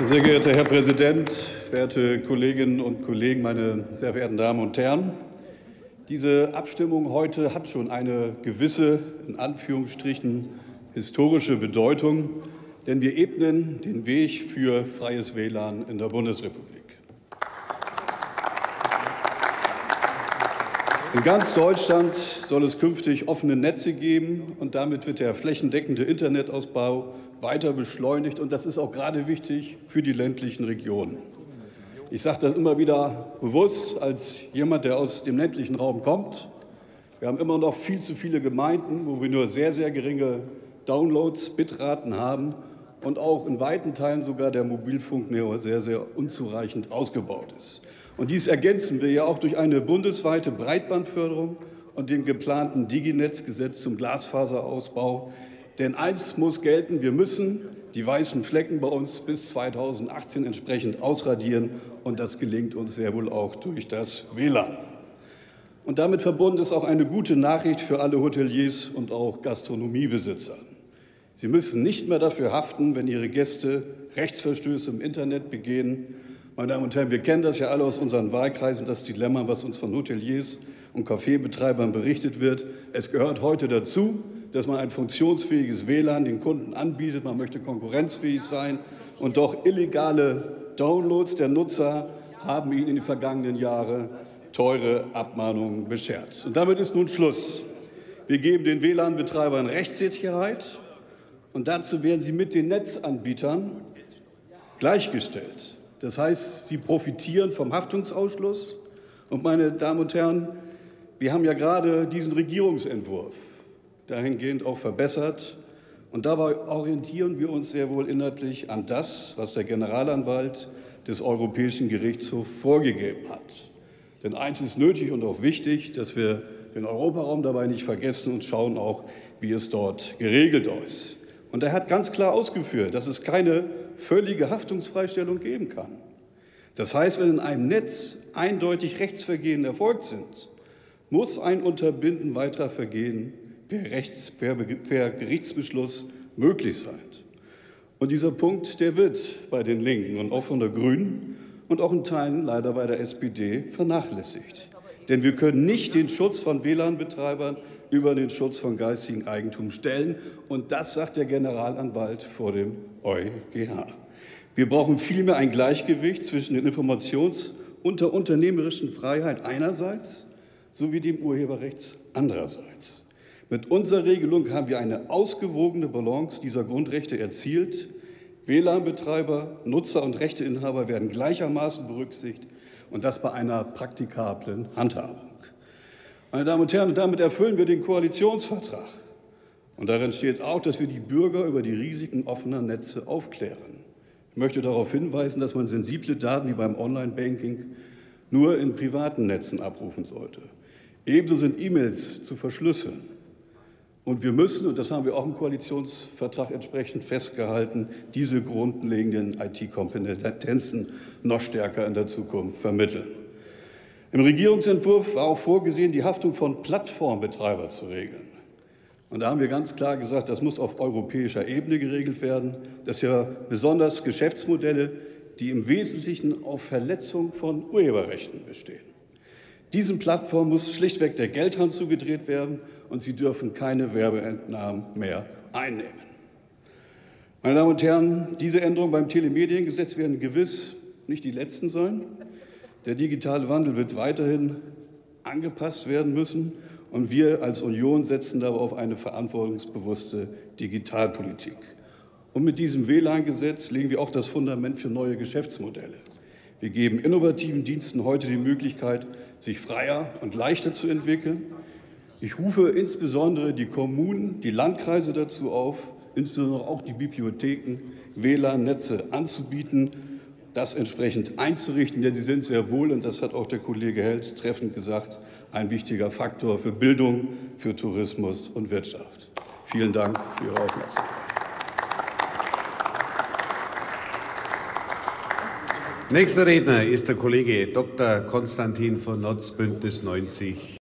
Sehr geehrter Herr Präsident, verehrte Kolleginnen und Kollegen, meine sehr verehrten Damen und Herren! Diese Abstimmung heute hat schon eine gewisse, in Anführungsstrichen, historische Bedeutung, denn wir ebnen den Weg für freies WLAN in der Bundesrepublik. In ganz Deutschland soll es künftig offene Netze geben, und damit wird der flächendeckende Internetausbau weiter beschleunigt. Und das ist auch gerade wichtig für die ländlichen Regionen. Ich sage das immer wieder bewusst als jemand, der aus dem ländlichen Raum kommt. Wir haben immer noch viel zu viele Gemeinden, wo wir nur sehr, sehr geringe Downloads, Bitraten haben und auch in weiten Teilen sogar der Mobilfunk sehr, sehr unzureichend ausgebaut ist. Und dies ergänzen wir ja auch durch eine bundesweite Breitbandförderung und dem geplanten Diginetzgesetz zum Glasfaserausbau. Denn eins muss gelten, wir müssen die weißen Flecken bei uns bis 2018 entsprechend ausradieren. Und das gelingt uns sehr wohl auch durch das WLAN. Und damit verbunden ist auch eine gute Nachricht für alle Hoteliers und auch Gastronomiebesitzer. Sie müssen nicht mehr dafür haften, wenn ihre Gäste Rechtsverstöße im Internet begehen meine Damen und Herren, wir kennen das ja alle aus unseren Wahlkreisen, das Dilemma, was uns von Hoteliers und Kaffeebetreibern berichtet wird. Es gehört heute dazu, dass man ein funktionsfähiges WLAN den Kunden anbietet. Man möchte konkurrenzfähig sein. Und doch illegale Downloads der Nutzer haben ihnen in den vergangenen Jahren teure Abmahnungen beschert. Und damit ist nun Schluss. Wir geben den WLAN-Betreibern Rechtssicherheit. Und dazu werden sie mit den Netzanbietern gleichgestellt. Das heißt, sie profitieren vom Haftungsausschluss. Und meine Damen und Herren, wir haben ja gerade diesen Regierungsentwurf dahingehend auch verbessert. Und dabei orientieren wir uns sehr wohl inhaltlich an das, was der Generalanwalt des Europäischen Gerichtshofs vorgegeben hat. Denn eins ist nötig und auch wichtig, dass wir den Europaraum dabei nicht vergessen und schauen auch, wie es dort geregelt ist. Und er hat ganz klar ausgeführt, dass es keine völlige Haftungsfreistellung geben kann. Das heißt, wenn in einem Netz eindeutig Rechtsvergehen erfolgt sind, muss ein Unterbinden weiterer Vergehen per, Rechts, per, per Gerichtsbeschluss möglich sein. Und dieser Punkt, der wird bei den Linken und auch von der Grünen und auch in Teilen leider bei der SPD vernachlässigt. Denn wir können nicht den Schutz von WLAN-Betreibern über den Schutz von geistigem Eigentum stellen. Und das sagt der Generalanwalt vor dem EuGH. Wir brauchen vielmehr ein Gleichgewicht zwischen den Informations- und der unternehmerischen Freiheit einerseits sowie dem Urheberrecht andererseits. Mit unserer Regelung haben wir eine ausgewogene Balance dieser Grundrechte erzielt. WLAN-Betreiber, Nutzer und Rechteinhaber werden gleichermaßen berücksichtigt und das bei einer praktikablen Handhabung. Meine Damen und Herren, damit erfüllen wir den Koalitionsvertrag. Und darin steht auch, dass wir die Bürger über die Risiken offener Netze aufklären. Ich möchte darauf hinweisen, dass man sensible Daten wie beim Online-Banking nur in privaten Netzen abrufen sollte. Ebenso sind E-Mails zu verschlüsseln. Und wir müssen, und das haben wir auch im Koalitionsvertrag entsprechend festgehalten, diese grundlegenden IT-Kompetenzen noch stärker in der Zukunft vermitteln. Im Regierungsentwurf war auch vorgesehen, die Haftung von Plattformbetreibern zu regeln. Und da haben wir ganz klar gesagt, das muss auf europäischer Ebene geregelt werden. Das ja besonders Geschäftsmodelle, die im Wesentlichen auf Verletzung von Urheberrechten bestehen. Diesen Plattformen muss schlichtweg der Geldhahn zugedreht werden und sie dürfen keine Werbeentnahmen mehr einnehmen. Meine Damen und Herren, diese Änderungen beim Telemediengesetz werden gewiss nicht die letzten sein. Der digitale Wandel wird weiterhin angepasst werden müssen und wir als Union setzen dabei auf eine verantwortungsbewusste Digitalpolitik. Und mit diesem WLAN-Gesetz legen wir auch das Fundament für neue Geschäftsmodelle. Wir geben innovativen Diensten heute die Möglichkeit, sich freier und leichter zu entwickeln. Ich rufe insbesondere die Kommunen, die Landkreise dazu auf, insbesondere auch die Bibliotheken, WLAN-Netze anzubieten, das entsprechend einzurichten, denn sie sind sehr wohl, und das hat auch der Kollege Held treffend gesagt, ein wichtiger Faktor für Bildung, für Tourismus und Wirtschaft. Vielen Dank für Ihre Aufmerksamkeit. Nächster Redner ist der Kollege Dr. Konstantin von Notz, Bündnis 90.